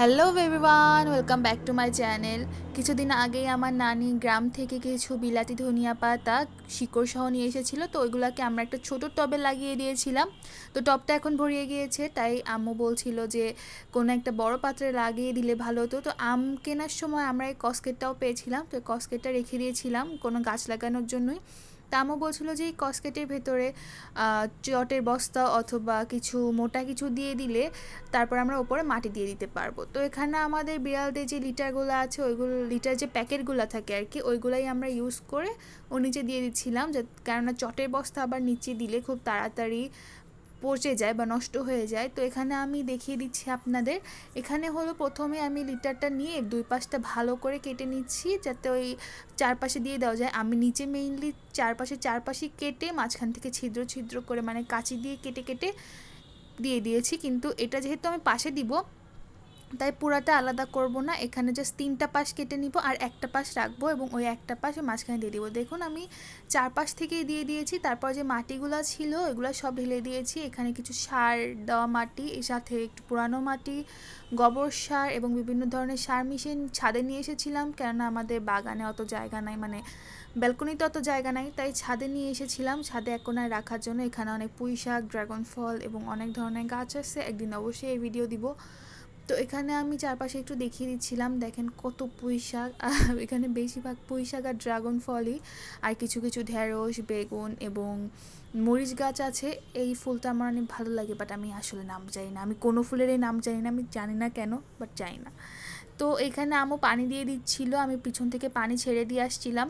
Hello everyone welcome back to my channel কিছুদিন আগেই আমার নানি গ্রাম থেকে কিছু বিলাতি ধনিয়া পাতা, শিকড় সহ নিয়ে এসেছিল, তো ওইগুলোকে আমরা একটা ছোট টবে লাগিয়ে দিয়েছিলাম। তো টবটা এখন ভরিয়ে গিয়েছে, তাই আম্মু বলছিল যে কোনো একটা বড় পাত্রে লাগিয়ে দিলে ভালো হতো। তো আম কেনার সময় আমরা এই কসকেটটাও পেয়েছিলাম, তো কসকেটটা রেখে দিয়েছিলাম কোনো গাছ লাগানোর জন্যই। তামও বলছিল যে এই কসকেটের ভেতরে চটের বস্তা অথবা কিছু মোটা কিছু দিয়ে দিলে তারপর আমরা ওপরে মাটি দিয়ে দিতে পারব। তো এখানে আমাদের বিড়ালদের যে লিটারগুলো আছে, ওইগুলো, লিটার যে প্যাকেটগুলো থাকে আর কি, ওইগুলাই আমরা ইউজ করে ও নিচে দিয়ে দিচ্ছিলাম, যে, কেননা চটের বস্তা আবার নিচে দিলে খুব তাড়াতাড়ি পচে যায় বা নষ্ট হয়ে যায়। তো এখানে আমি দেখিয়ে দিচ্ছি আপনাদের। এখানে হলো প্রথমে আমি লিটারটা নিয়ে দুই পাশটা ভালো করে কেটে নিচ্ছি যাতে ওই চারপাশে দিয়ে দেওয়া যায়। আমি নিচে মেইনলি চারপাশে চারপাশে কেটে মাঝখান থেকে ছিদ্র ছিদ্র করে মানে কাঁচি দিয়ে কেটে কেটে দিয়ে দিয়েছি। কিন্তু এটা যেহেতু আমি পাশে দিব তাই পুরাটা আলাদা করব না। এখানে জাস্ট তিনটা পাশ কেটে নিব আর একটা পাশ রাখব এবং ওই একটা পাশে মাঝখানে দিয়ে দিব। দেখুন আমি চার পাশ থেকেই দিয়ে দিয়েছি, তারপর যে মাটিগুলো ছিল এগুলো সব ঢেলে দিয়েছি। এখানে কিছু সার দেওয়া মাটি, এর সাথে একটু পুরানো মাটি, গোবর সার এবং বিভিন্ন ধরনের সার মিশিয়ে ছাদে নিয়ে এসেছিলাম। কেননা আমাদের বাগানে অত জায়গা নাই মানে ব্যালকনিতে অত জায়গা নাই, তাই ছাদে নিয়ে এসেছিলাম। ছাদে এক কোনায় রাখার জন্য এখানে অনেক পুঁই শাক, ড্রাগন ফল এবং অনেক ধরনের গাছ আছে। একদিন অবশ্যই এই ভিডিও দিব। তো এখানে আমি চারপাশে একটু দেখিয়ে দিচ্ছিলাম, দেখেন কত পুঁই শাক এখানে বেশিরভাগ পুঁইশাক আর ড্রাগন ফলই। আর কিছু কিছু ঢেঁড়স, বেগুন এবং মরিচ গাছ আছে, এই ফুলটা আমার অনেক ভালো লাগে বাট আমি আসলে নাম জানি না। আমি কোনো ফুলের এই নাম জানি না, আমি জানি না কেন বাট জানি না। তো এখানে আমও পানি দিয়ে দিচ্ছিল, আমি পিছন থেকে পানি ছেড়ে দিয়ে আসছিলাম।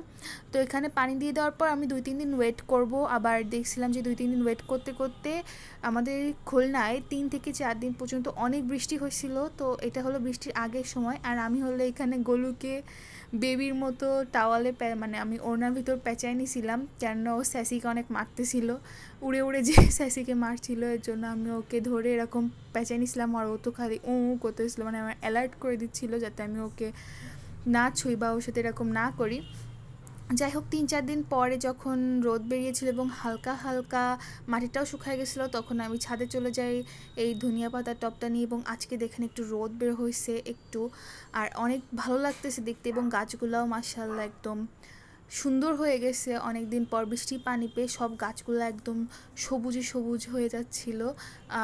তো এখানে পানি দিয়ে দেওয়ার পর আমি দুই তিন দিন ওয়েট করব। আবার দেখছিলাম যে দুই তিন দিন ওয়েট করতে করতে আমাদের খুলনায় তিন থেকে চার দিন পর্যন্ত অনেক বৃষ্টি হয়েছিল। তো এটা হলো বৃষ্টির আগের সময়। আর আমি হলো এখানে গলুকে বেবির মতো টাওয়ালে মানে আমি ওনার ভিতর পেঁচাই নিছিলাম। কেন ও স্যাসিকে অনেক মারতেছিল। উড়ে উড়ে যে স্যাসিকে মারছিল, এর জন্য আমি ওকে ধরে এরকম পেঁচাই নিছিলাম। আর ও তো খালি উ করতেছিল। মানে আমার অ্যালার্ট করে দিচ্ছিল যাতে আমি ওকে না ছুই বা ওর সাথে এরকম না করি। যাই হোক তিন চার দিন পরে যখন রোদ বেরিয়েছিল এবং হালকা হালকা মাটিটাও শুকায় গেছিল, তখন আমি ছাদে চলে যাই এই ধনিয়া পাতার টপটা নিয়ে এবং আজকে দেখেন একটু রোদ বের হয়েছে একটু। আর অনেক ভালো লাগতেছে দেখতে এবং গাছগুলাও মার্শাল্লাহ একদম সুন্দর হয়ে গেছে। অনেক দিন পর বৃষ্টি, পানি পেয়ে সব গাছগুলো একদম সবুজে সবুজ হয়ে যাচ্ছিল।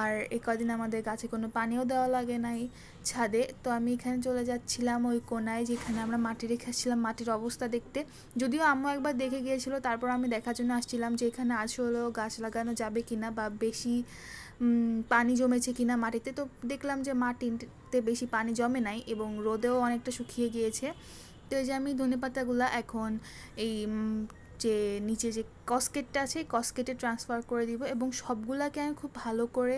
আর এ কদিন আমাদের গাছে কোনো পানিও দেওয়া লাগে নাই ছাদে। তো আমি এখানে চলে যাচ্ছিলাম ওই কোনায় যেখানে আমরা মাটি রেখেছিলাম, মাটির অবস্থা দেখতে। যদিও আম্মু একবার দেখে গিয়েছিল, তারপর আমি দেখার জন্য আসছিলাম যে এখানে আসলেও গাছ লাগানো যাবে কিনা বা বেশি পানি জমেছে কিনা মাটিতে। তো দেখলাম যে মাটিতে বেশি পানি জমে নাই এবং রোদেও অনেকটা শুকিয়ে গিয়েছে। এই যে আমি ধনে পাতাগুলো এখন এই যে নিচে যে কসকেটটা আছে কসকেটে ট্রান্সফার করে দিব এবং সবগুলাকে আমি খুব ভালো করে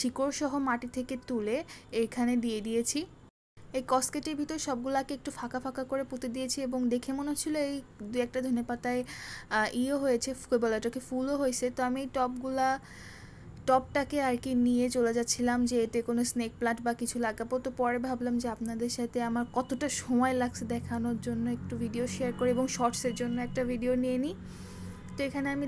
শিকড় সহ মাটি থেকে তুলে এখানে দিয়ে দিয়েছি। এই কসকেটের ভিতর সবগুলাকে একটু ফাঁকা ফাঁকা করে পুঁতে দিয়েছি এবং দেখে মনে হচ্ছিল এই দু একটা ধনে পাতায় ইয়েও হয়েছে বলে এটাকে ফুলও হয়েছে। তো আমি এই টপগুলা টপটাকে আর কি নিয়ে চলে যাচ্ছিলাম যে এতে কোনো স্নেক প্লান্ট বা কিছু লাগাবো। তো পরে ভাবলাম যে আপনাদের সাথে আমার কতটা সময় লাগছে দেখানোর জন্য একটু ভিডিও শেয়ার করি এবং শর্টসের জন্য একটা ভিডিও নিয়ে নিই। তো এখানে আমি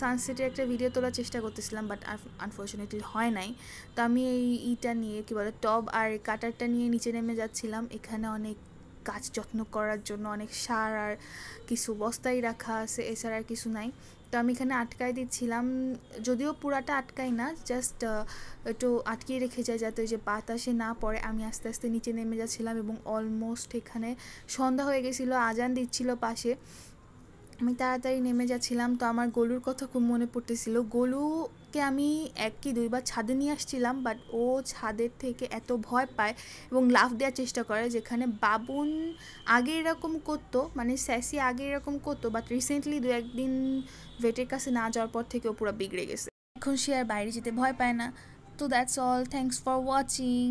সানসেটের একটা ভিডিও তোলার চেষ্টা করতেছিলাম বাট আনফর্চুনেটলি হয় নাই। তো আমি এই ইটা নিয়ে, কী বলে টব আর কাটারটা নিয়ে নিচে নেমে যাচ্ছিলাম। এখানে অনেক গাছ যত্ন করার জন্য অনেক সার আর কিছু বস্তায় রাখা আছে, এছাড়া আর কিছু নাই। তো আমি এখানে আটকায় দিচ্ছিলাম, যদিও পুরাটা আটকাই না জাস্ট একটু আটকিয়ে রেখে যায় যাতে ওই যে বাতাসে না পড়ে, আমি আস্তে আস্তে নিচে নেমে যাচ্ছিলাম এবং অলমোস্ট এখানে সন্ধ্যা হয়ে গেছিল, আজান দিচ্ছিল পাশে। আমি তাড়াতাড়ি নেমে যাচ্ছিলাম, তো আমার গলুর কথা খুব মনে পড়তেছিল। গলুকে আমি এক কি দুইবার ছাদে নিয়ে আসছিলাম বাট ও ছাদের থেকে এত ভয় পায় এবং লাফ দেওয়ার চেষ্টা করে, যেখানে বাবুন আগে এরকম করতো মানে স্যাসি আগে এরকম করতো বাট রিসেন্টলি দু একদিন ভেটের কাছে না যাওয়ার পর থেকে ও পুরো বিগড়ে গেছে। এখন সে আর বাইরে যেতে ভয় পায় না। তো that's all thanks for watching